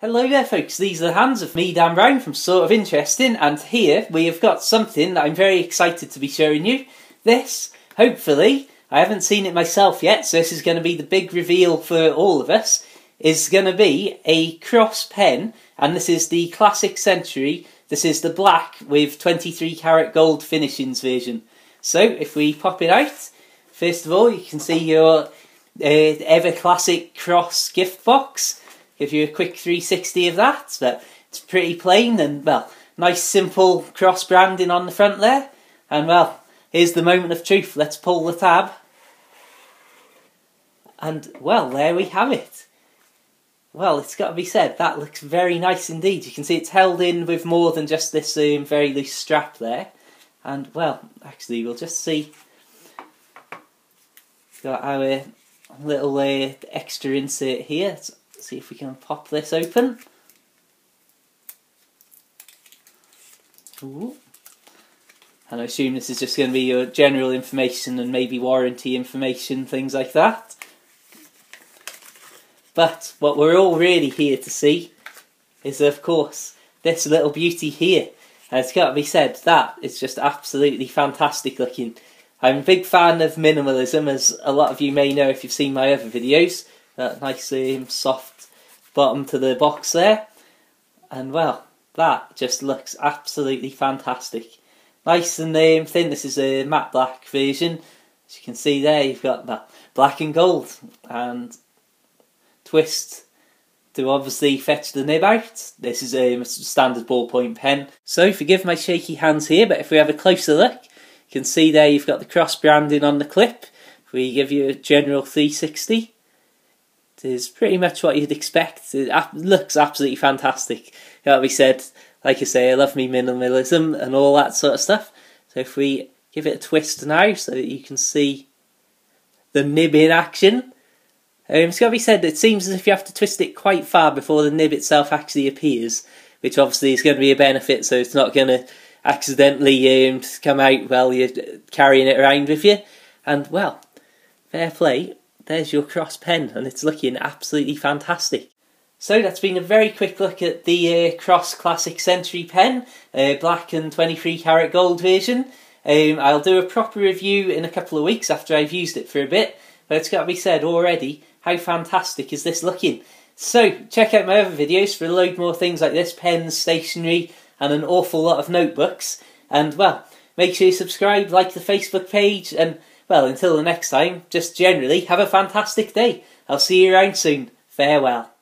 Hello there folks, these are the hands of me, Dan Brown from Sort of Interesting, and here we have got something that I'm very excited to be showing you. This, hopefully, I haven't seen it myself yet, so this is going to be the big reveal for all of us, is going to be a cross pen, and this is the Classic Century, this is the black with 23 karat gold finishings version. So, if we pop it out, first of all you can see your uh, ever classic cross gift box, give you a quick 360 of that. But it's pretty plain and, well, nice simple cross branding on the front there. And, well, here's the moment of truth. Let's pull the tab. And, well, there we have it. Well, it's got to be said, that looks very nice indeed. You can see it's held in with more than just this um, very loose strap there. And, well, actually, we'll just see. Got our little uh, extra insert here. Let's see if we can pop this open. Ooh. And I assume this is just going to be your general information and maybe warranty information, things like that. But what we're all really here to see is, of course, this little beauty here. And it's got to be said, that is just absolutely fantastic looking. I'm a big fan of minimalism, as a lot of you may know if you've seen my other videos. That nice um, soft bottom to the box there. And well, that just looks absolutely fantastic. Nice and um, thin, this is a matte black version. As you can see there, you've got that black and gold. And twist to obviously fetch the nib out. This is a standard ballpoint pen. So forgive my shaky hands here, but if we have a closer look, you can see there you've got the cross branding on the clip. If we give you a general 360, it is pretty much what you'd expect. It looks absolutely fantastic. Gotta be said, like I say, I love me minimalism and all that sort of stuff. So if we give it a twist now so that you can see the nib in action, um, it's got to be said, it seems as if you have to twist it quite far before the nib itself actually appears, which obviously is going to be a benefit, so it's not going to accidentally um, come out while you're carrying it around with you. And, well, fair play, there's your cross pen, and it's looking absolutely fantastic. So that's been a very quick look at the uh, Cross Classic Century pen, uh, black and 23 karat gold version. Um, I'll do a proper review in a couple of weeks after I've used it for a bit, but it's got to be said already, how fantastic is this looking? So, check out my other videos for a load more things like this, pens, stationery, and an awful lot of notebooks. And, well, make sure you subscribe, like the Facebook page, and, well, until the next time, just generally have a fantastic day. I'll see you around soon. Farewell.